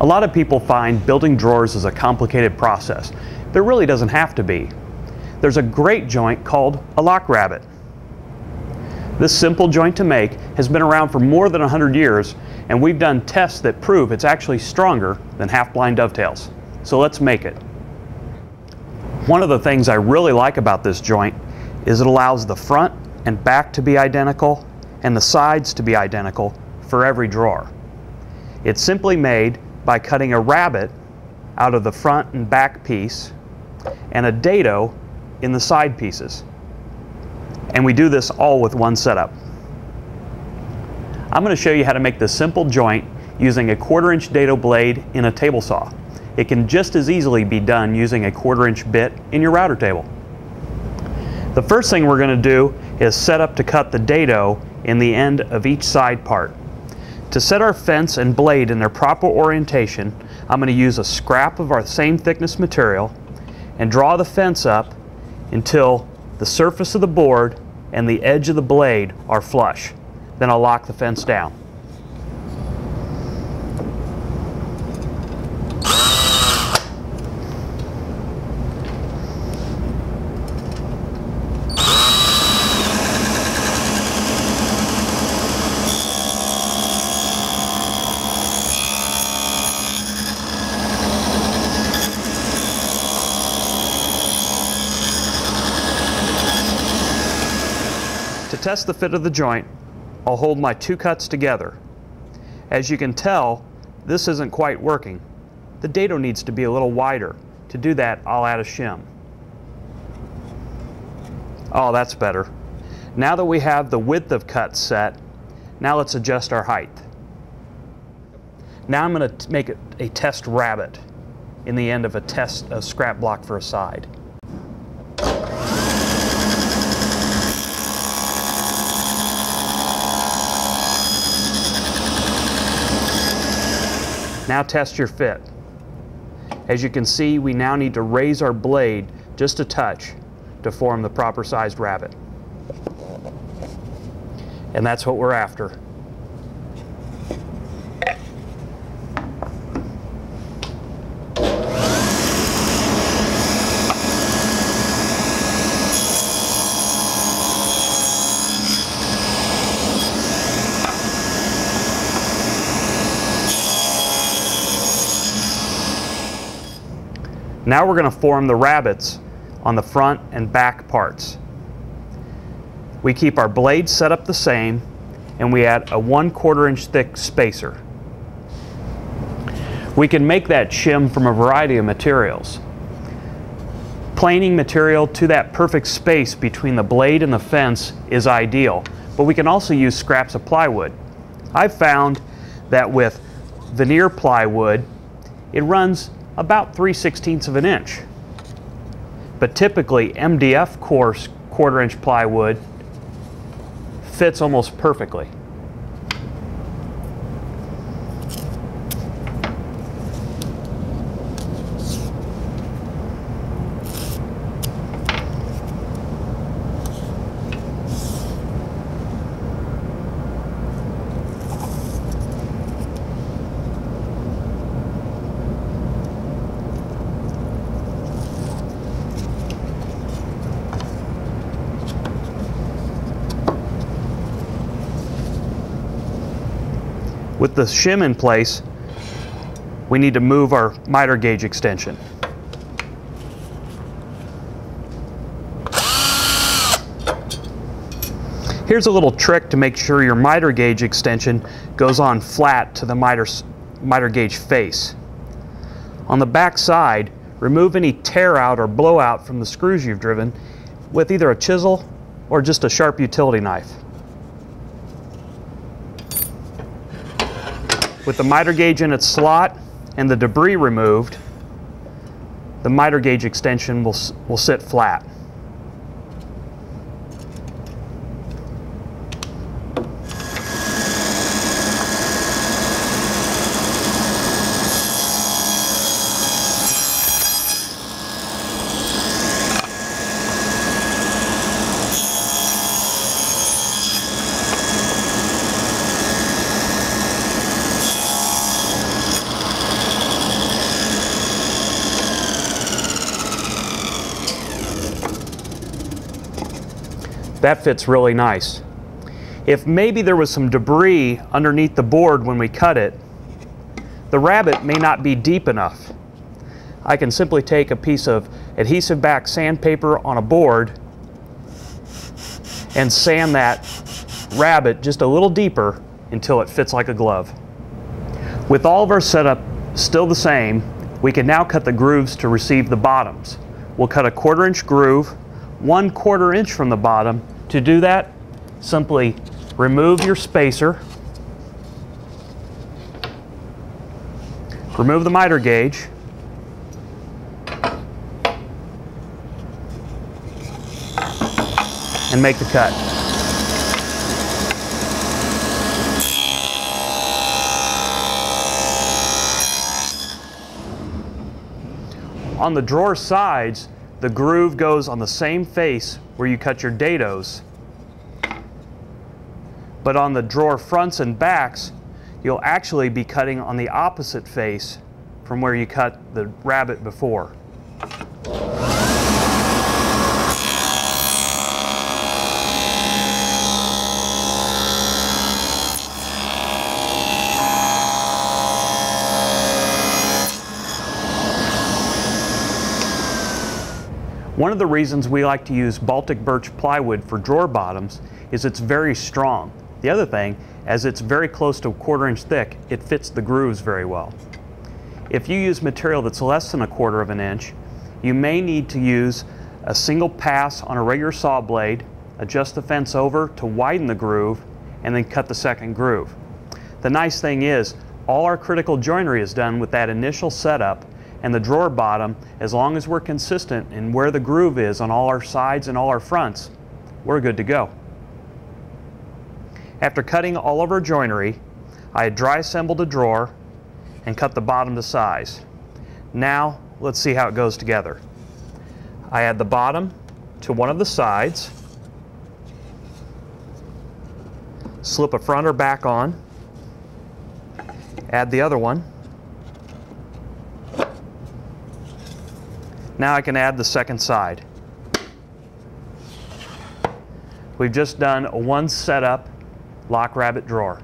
A lot of people find building drawers is a complicated process. There really doesn't have to be. There's a great joint called a lock rabbet. This simple joint to make has been around for more than 100 years and we've done tests that prove it's actually stronger than half-blind dovetails. So let's make it. One of the things I really like about this joint is it allows the front and back to be identical and the sides to be identical for every drawer. It's simply made by cutting a rabbet out of the front and back piece and a dado in the side pieces. And we do this all with one setup. I'm going to show you how to make this simple joint using a quarter inch dado blade in a table saw. It can just as easily be done using a quarter inch bit in your router table. The first thing we're going to do is set up to cut the dado in the end of each side part. To set our fence and blade in their proper orientation, I'm going to use a scrap of our same thickness material and draw the fence up until the surface of the board and the edge of the blade are flush. Then I'll lock the fence down. Test the fit of the joint, I'll hold my two cuts together. As you can tell, this isn't quite working. The dado needs to be a little wider. To do that, I'll add a shim. Oh, that's better. Now that we have the width of cut set, now let's adjust our height. Now I'm going to make a test rabbet in the end of a test a scrap block for a side. Now test your fit. As you can see, we now need to raise our blade just a touch to form the proper sized rabbet. And that's what we're after. Now we're going to form the rabbets on the front and back parts. We keep our blades set up the same and we add a one quarter inch thick spacer. We can make that shim from a variety of materials. Planing material to that perfect space between the blade and the fence is ideal, but we can also use scraps of plywood. I've found that with veneer plywood, it runs about 3 16ths of an inch. But typically MDF coarse quarter inch plywood fits almost perfectly. With the shim in place, we need to move our miter gauge extension. Here's a little trick to make sure your miter gauge extension goes on flat to the miter, miter gauge face. On the back side, remove any tear out or blowout from the screws you've driven with either a chisel or just a sharp utility knife. With the miter gauge in its slot and the debris removed, the miter gauge extension will, will sit flat. That fits really nice. If maybe there was some debris underneath the board when we cut it, the rabbet may not be deep enough. I can simply take a piece of adhesive back sandpaper on a board and sand that rabbet just a little deeper until it fits like a glove. With all of our setup still the same, we can now cut the grooves to receive the bottoms. We'll cut a quarter inch groove, one quarter inch from the bottom. To do that, simply remove your spacer, remove the miter gauge, and make the cut. On the drawer sides, the groove goes on the same face where you cut your dados. But on the drawer fronts and backs, you'll actually be cutting on the opposite face from where you cut the rabbet before. One of the reasons we like to use Baltic birch plywood for drawer bottoms is it's very strong. The other thing, as it's very close to a quarter inch thick, it fits the grooves very well. If you use material that's less than a quarter of an inch, you may need to use a single pass on a regular saw blade, adjust the fence over to widen the groove, and then cut the second groove. The nice thing is, all our critical joinery is done with that initial setup and the drawer bottom, as long as we're consistent in where the groove is on all our sides and all our fronts, we're good to go. After cutting all of our joinery, I dry assembled a drawer and cut the bottom to size. Now, let's see how it goes together. I add the bottom to one of the sides, slip a front or back on, add the other one, Now I can add the second side. We've just done a one setup lock rabbet drawer.